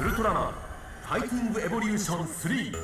ウルトラマンファイティングエボリューション3